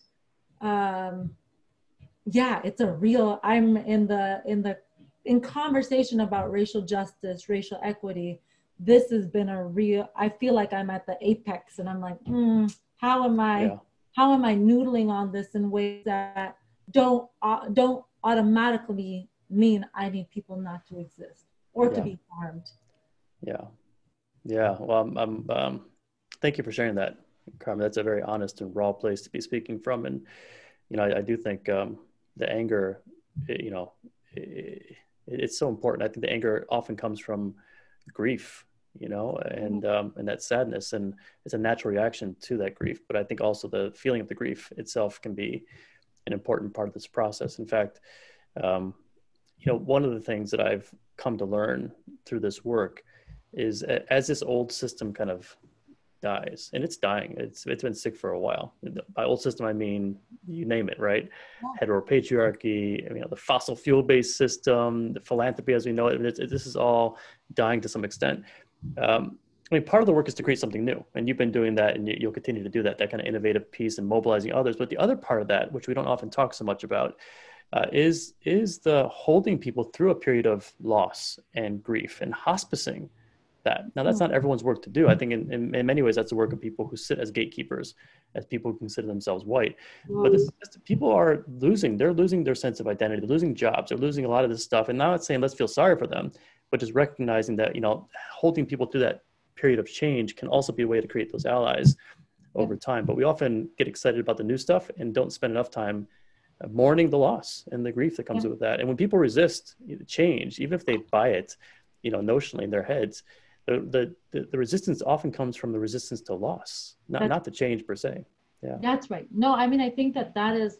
um, yeah, it's a real. I'm in the in the in conversation about racial justice, racial equity, this has been a real, I feel like I'm at the apex and I'm like, mm, how am I, yeah. how am I noodling on this in ways that don't, uh, don't automatically mean I need people not to exist or yeah. to be harmed. Yeah. Yeah. Well, I'm, I'm um, thank you for sharing that, Carmen. That's a very honest and raw place to be speaking from. And, you know, I, I do think um, the anger, you know, it, it's so important. I think the anger often comes from grief, you know, and um, and that sadness, and it's a natural reaction to that grief. But I think also the feeling of the grief itself can be an important part of this process. In fact, um, you know, one of the things that I've come to learn through this work is as this old system kind of dies and it's dying it's it's been sick for a while by old system i mean you name it right yeah. heteropatriarchy you know the fossil fuel based system the philanthropy as we know it, it this is all dying to some extent um, i mean part of the work is to create something new and you've been doing that and you, will continue to do that that kind of innovative piece and mobilizing others but the other part of that which we don't often talk so much about uh, is is the holding people through a period of loss and grief and hospicing that. Now, that's not everyone's work to do. I think in, in, in, many ways, that's the work of people who sit as gatekeepers, as people who consider themselves white. But this, this, people are losing, they're losing their sense of identity, they're losing jobs, they're losing a lot of this stuff. And now it's saying, let's feel sorry for them, but just recognizing that, you know, holding people through that period of change can also be a way to create those allies over time. But we often get excited about the new stuff and don't spend enough time uh, mourning the loss and the grief that comes yeah. with that. And when people resist change, even if they buy it, you know, notionally in their heads, the, the, the resistance often comes from the resistance to loss, not, not the change per se. Yeah. That's right. No, I mean, I think that that is,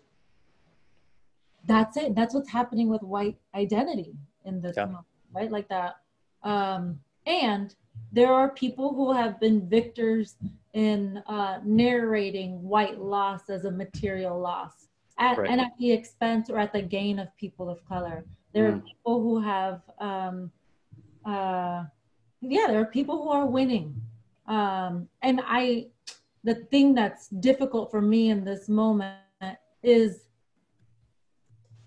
that's it. That's what's happening with white identity in this yeah. moment, right? Like that. Um, and there are people who have been victors in uh, narrating white loss as a material loss at, right. and at the expense or at the gain of people of color. There mm. are people who have, um, uh, yeah, there are people who are winning. Um, and I, the thing that's difficult for me in this moment is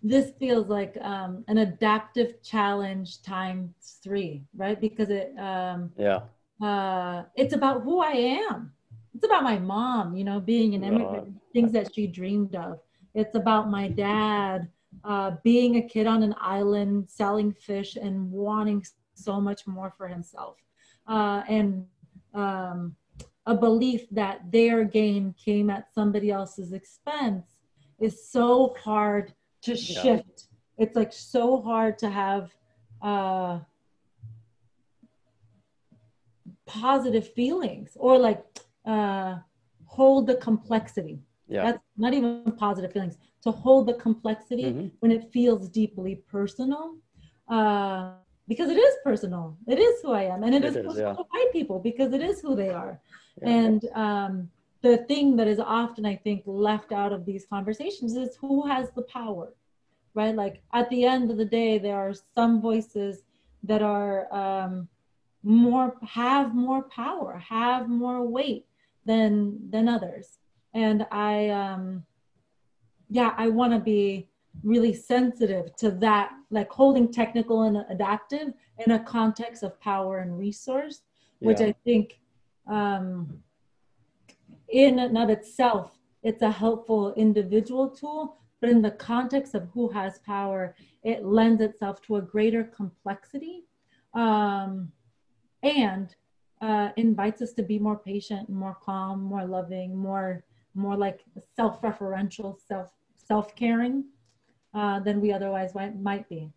this feels like um, an adaptive challenge times three, right? Because it, um, yeah, uh, it's about who I am. It's about my mom, you know, being an immigrant, things that she dreamed of. It's about my dad uh, being a kid on an island, selling fish, and wanting so much more for himself, uh, and um, a belief that their gain came at somebody else's expense is so hard to shift. Yeah. It's like so hard to have uh, positive feelings or like uh, hold the complexity. Yeah. That's not even positive feelings. To hold the complexity mm-hmm. when it feels deeply personal. Uh, because it is personal. It is who I am. And it, it is, is yeah. to white people because it is who they are. Yeah. And um, the thing that is often, I think, left out of these conversations is who has the power, right? Like at the end of the day, there are some voices that are um, more, have more power, have more weight than than others. And I, um, yeah, I want to be really sensitive to that, like holding technical and adaptive in a context of power and resource, which yeah. I think um, in and of itself, it's a helpful individual tool, but in the context of who has power, it lends itself to a greater complexity um, and uh, invites us to be more patient, more calm, more loving, more more like self-referential, self self-caring uh, than we otherwise might, might be.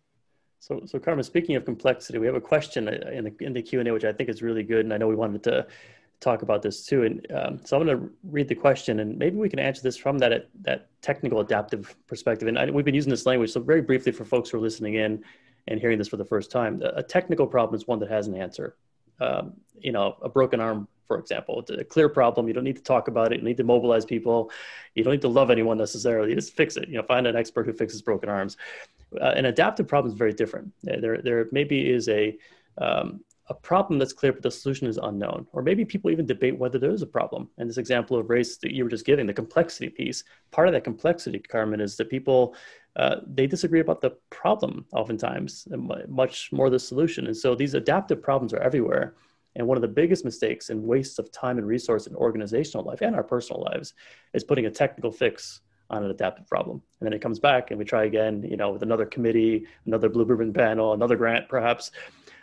So, so Carmen, speaking of complexity, we have a question in the in the Q and A, which I think is really good, and I know we wanted to talk about this too. And um, so I'm going to read the question, and maybe we can answer this from that that technical adaptive perspective. And I, we've been using this language, so very briefly for folks who are listening in and hearing this for the first time, a technical problem is one that has an answer. Um, you know, a broken arm, for example, it's a clear problem. You don't need to talk about it. You need to mobilize people. You don't need to love anyone necessarily. You just fix it. You know, find an expert who fixes broken arms. Uh, an adaptive problem is very different. There, there maybe is a um, a problem that's clear, but the solution is unknown. Or maybe people even debate whether there is a problem. And this example of race that you were just giving, the complexity piece, part of that complexity, Carmen, is that people, uh, they disagree about the problem oftentimes, much more the solution. And so these adaptive problems are everywhere. And one of the biggest mistakes and wastes of time and resource in organizational life and our personal lives is putting a technical fix on an adaptive problem. And then it comes back and we try again, you know, with another committee, another blue ribbon panel, another grant perhaps.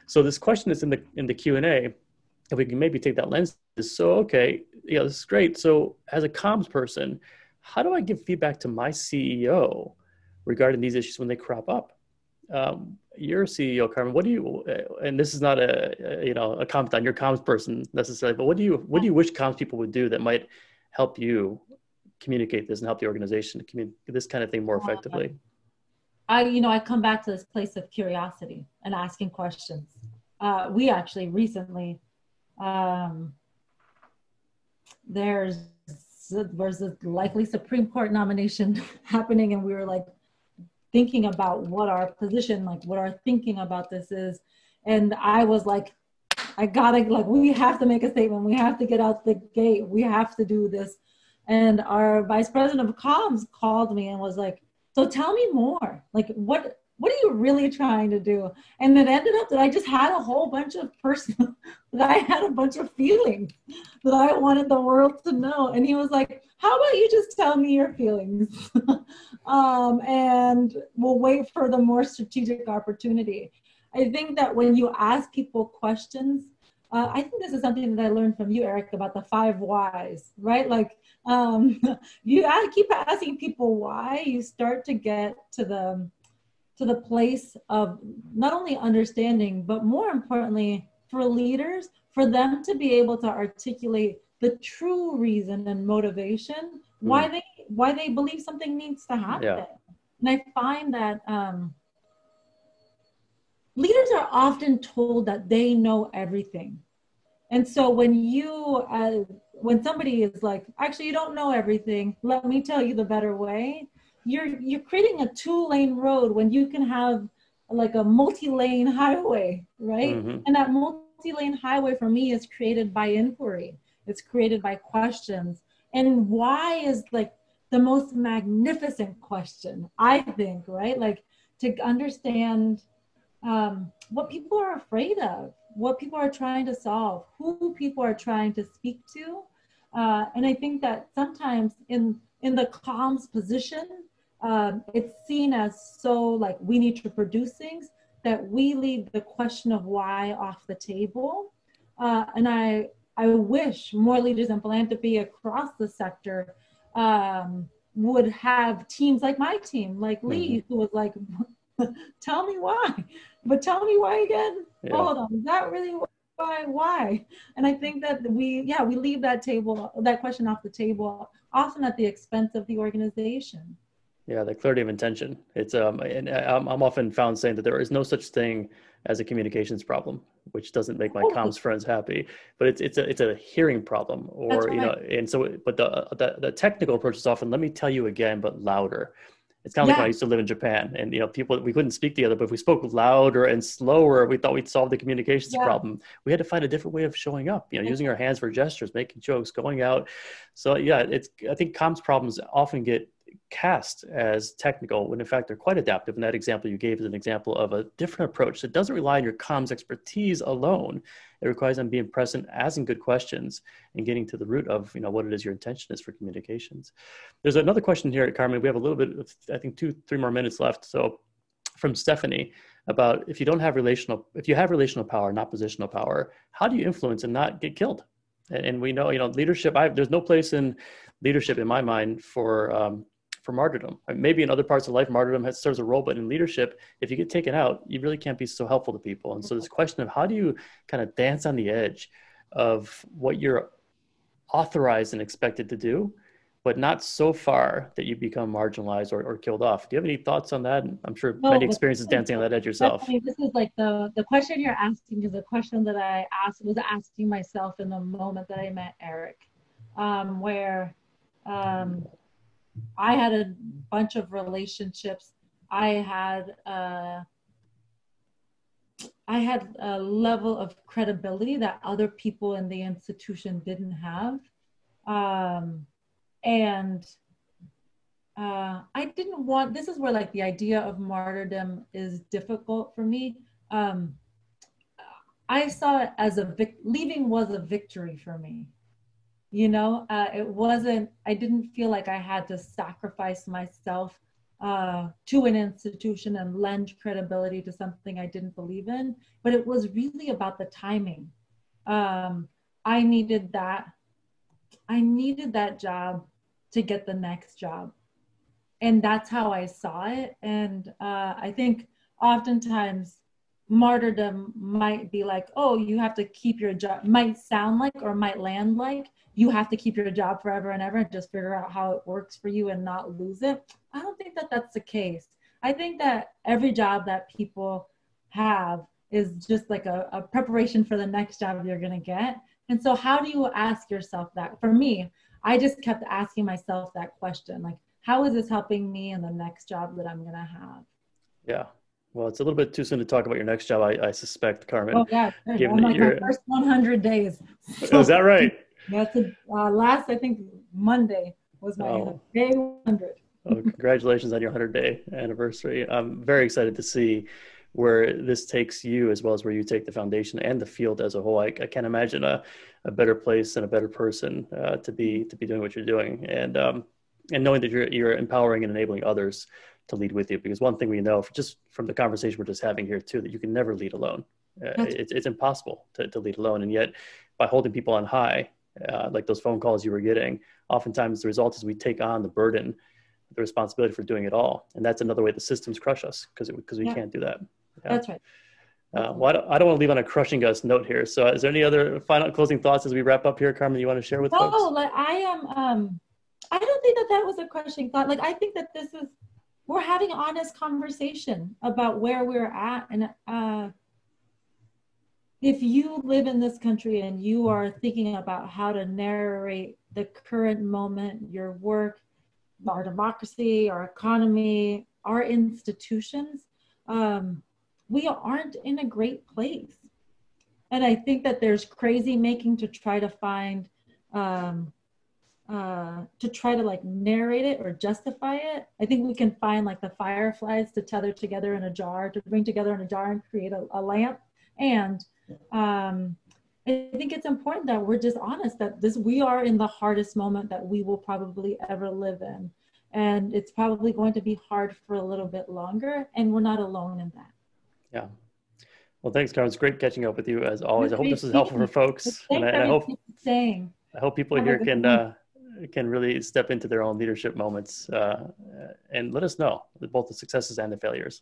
So this question is in the in the Q and A. If we can maybe take that lens, so okay. Yeah, this is great. So as a comms person, how do I give feedback to my CEO regarding these issues when they crop up? Um, your CEO, Carmen, what do you? And this is not a, a you know a comment on your comms person necessarily, but what do you what do you wish comms people would do that might help you communicate this and help the organization to communicate this kind of thing more effectively? I, you know, I come back to this place of curiosity and asking questions. Uh, we actually recently, um, there's there's a likely Supreme Court nomination happening, and we were like thinking about what our position, like what our thinking about this is, and I was like, I gotta like we have to make a statement. We have to get out the gate. We have to do this. And our vice president of comms called me and was like, so tell me more. Like what what are you really trying to do? And it ended up that I just had a whole bunch of personal that I had a bunch of feelings that I wanted the world to know. And he was like, How about you just tell me your feelings? um, and we'll wait for the more strategic opportunity. I think that when you ask people questions, uh, I think this is something that I learned from you, Eric, about the five whys, right? Like um, you I keep asking people why, you start to get to the to the place of not only understanding, but more importantly, for leaders, for them to be able to articulate the true reason and motivation mm. why they why they believe something needs to happen. Yeah. And I find that um, leaders are often told that they know everything. And so when you, uh, when somebody is like, actually, you don't know everything, let me tell you the better way. You're you're creating a two lane road when you can have like a multi-lane highway, right? Mm-hmm. And that multi-lane highway for me is created by inquiry. It's created by questions. And why is like the most magnificent question, I think, right? Like to understand um, what people are afraid of, what people are trying to solve, who people are trying to speak to. Uh, and I think that sometimes in in the comms position, um, it's seen as so like we need to produce things that we leave the question of why off the table. Uh, and I I wish more leaders in philanthropy across the sector um, would have teams like my team, like Lee, mm-hmm. who was like, tell me why, but tell me why again. Yeah. Hold on, is that really why? Why? And I think that we, yeah, we leave that table, that question off the table, often at the expense of the organization. Yeah, the clarity of intention. It's um, and I'm, I'm often found saying that there is no such thing as a communications problem, which doesn't make my oh. comms friends happy. But it's it's a it's a hearing problem, or right. you know, and so but the, the the technical approach is often let me tell you again, but louder. It's kind of yeah. like when I used to live in Japan, and you know, people we couldn't speak together, but if we spoke louder and slower, we thought we'd solve the communications yeah. problem. We had to find a different way of showing up. You know, using our hands for gestures, making jokes, going out. So yeah, it's I think comms problems often get cast as technical when in fact they're quite adaptive. And that example you gave is an example of a different approach that doesn't rely on your comms expertise alone. It requires them being present, asking good questions, and getting to the root of you know what it is your intention is for communications. There's another question here, at Carmen. We have a little bit of I think two, three more minutes left. So from Stephanie about if you don't have relational, if you have relational power, not positional power, how do you influence and not get killed? And, we know, you know, leadership. I, there's no place in leadership in my mind for um, for martyrdom. Maybe in other parts of life, martyrdom has, serves a role, but in leadership, if you get taken out, you really can't be so helpful to people. And so this question of how do you kind of dance on the edge of what you're authorized and expected to do, but not so far that you become marginalized or, or killed off. Do you have any thoughts on that? I'm sure no, many experiences dancing on that edge yourself. This is like the the question you're asking is a question that I asked was asking myself in the moment that I met Eric, um, where um, I had a bunch of relationships. I had uh, I had a level of credibility that other people in the institution didn't have, um, and uh, I didn't want. This is where like the idea of martyrdom is difficult for me. Um, I saw it as a vic- leaving was a victory for me you know uh, it wasn't i didn't feel like i had to sacrifice myself uh, to an institution and lend credibility to something i didn't believe in but it was really about the timing. Um, i needed that i needed that job to get the next job. And that's how i saw it. And uh, i think oftentimes martyrdom might be like oh you have to keep your job might sound like or might land like you have to keep your job forever and ever and just figure out how it works for you and not lose it. I don't think that that's the case. I think that every job that people have is just like a, a preparation for the next job you're going to get. And so, how do you ask yourself that? For me, I just kept asking myself that question like, how is this helping me in the next job that I'm going to have? Yeah. Well, it's a little bit too soon to talk about your next job, I, I suspect, Carmen. Oh, yeah. Given oh, like my first 100 days. So, is that right? That's a, uh, last, I think, Monday was my oh. day 100. oh, congratulations on your 100 day anniversary. I'm very excited to see where this takes you as well as where you take the foundation and the field as a whole. I, I can't imagine a, a better place and a better person uh, to be to be doing what you're doing, and um, and knowing that you're you're empowering and enabling others to lead with you. Because one thing we know, just from the conversation we're just having here too, that you can never lead alone. Uh, it's it's impossible to, to lead alone, and yet by holding people on high uh, like those phone calls you were getting, oftentimes the result is we take on the burden, the responsibility for doing it all. And that's another way the systems crush us because because we yeah. can't do that. Yeah. That's right. Uh, well, I don't, I don't, want to leave on a crushing us note here. So, is there any other final closing thoughts as we wrap up here, Carmen? You want to share with no, folks? Oh, like I am. Um, I don't think that that was a crushing thought. Like I think that this is we're having honest conversation about where we're at, and uh, if you live in this country and you are thinking about how to narrate the current moment, your work, our democracy, our economy, our institutions, um, we aren't in a great place. And I think that there's crazy making to try to find, um, uh, to try to like narrate it or justify it. I think we can find like the fireflies to tether together in a jar, to bring together in a jar and create a, a lamp. And um, I think it's important that we're just honest that this we are in the hardest moment that we will probably ever live in. And it's probably going to be hard for a little bit longer, and we're not alone in that. Yeah. Well, thanks, Carmen. It's great catching up with you as always. I hope this is helpful for folks. And I, I, hope saying. I hope people here can uh, can really step into their own leadership moments uh, and let us know both the successes and the failures.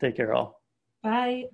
Take care, all. Bye.